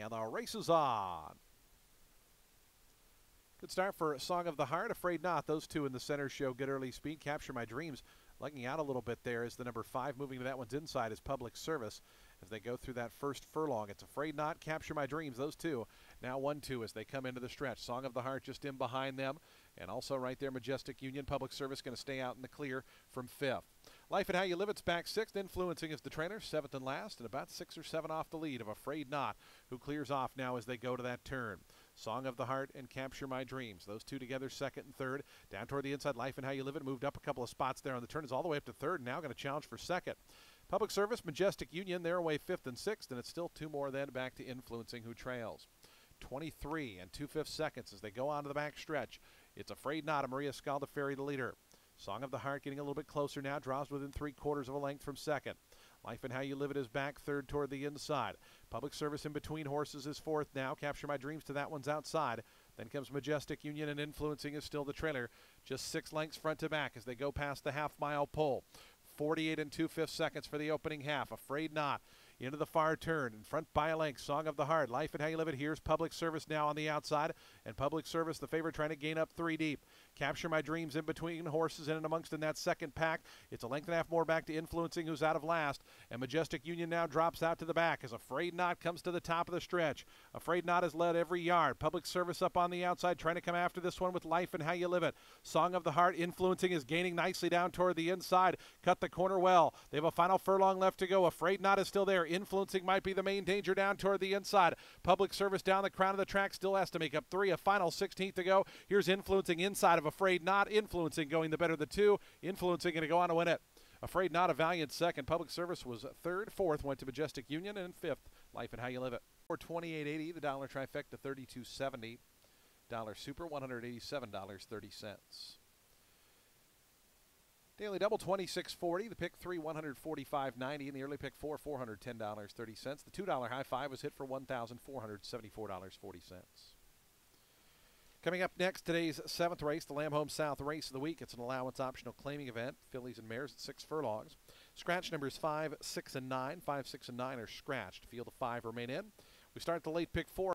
And the race is on. Good start for Song of the Heart. Afraid Not. Those two in the center show good early speed. Capture My Dreams. Lugging out a little bit there is the number five. Moving to that one's inside is Public Service as they go through that first furlong. It's Afraid Not, Capture My Dreams. Those two now 1 2 as they come into the stretch. Song of the Heart just in behind them. And also right there, Majestic Union Public Service going to stay out in the clear from fifth. Life and How You Live, it's back sixth. Influencing is the trainer, seventh and last, and about six or seven off the lead of Afraid Not, who clears off now as they go to that turn. Song of the Heart and Capture My Dreams. Those two together, second and third. Down toward the inside, Life and How You Live It moved up a couple of spots there on the turn. Is all the way up to third. Now going to challenge for second. Public Service, Majestic Union, they're away fifth and sixth, and it's still two more then back to Influencing, who trails. 23 and two fifths seconds as they go on to the back stretch. It's Afraid Not, Maria Scaldaferri, the leader. Song of the Heart getting a little bit closer now, draws within three quarters of a length from second. Life and How You Live It is back third toward the inside. Public Service in between horses is fourth now. Capture My Dreams to that one's outside. Then comes Majestic Union and Influencing is still the trailer. Just six lengths front to back as they go past the half mile pole. 48 and two fifths seconds for the opening half. Afraid Not into the far turn. In front by a length, Song of the Heart. Life and How You Live It. Here's Public Service now on the outside. And Public Service, the favorite, trying to gain up three deep. Capture My Dreams in between horses in and amongst in that second pack. It's a length and a half more back to Influencing, who's out of last. And Majestic Union now drops out to the back as Afraid Not comes to the top of the stretch. Afraid Not has led every yard. Public Service up on the outside, trying to come after this one with Life and How You Live It. Song of the Heart, Influencing, is gaining nicely down toward the inside. Cut the corner well. They have a final furlong left to go. Afraid Not is still there. Influencing might be the main danger down toward the inside. Public Service down the crown of the track still has to make up three. A final 16th to go. Here's Influencing inside of Afraid Not. Influencing going the better of the two. Influencing going to go on to win it. Afraid Not a valiant second. Public Service was third. Fourth went to Majestic Union. And fifth, Life and How You Live It. For 28.80, the dollar trifecta 32.70. Dollar super $187.30. Daily double 26.40. The pick three 145.90, and the early pick four $410.30. The two dollar high five was hit for $1,474.40. Coming up next, today's seventh race, the Lamb Home South Race of the Week. It's an allowance optional claiming event. Fillies and mares at six furlongs. Scratch numbers five, six, and nine. Five, six, and nine are scratched. Field of five remain in. We start the late pick four.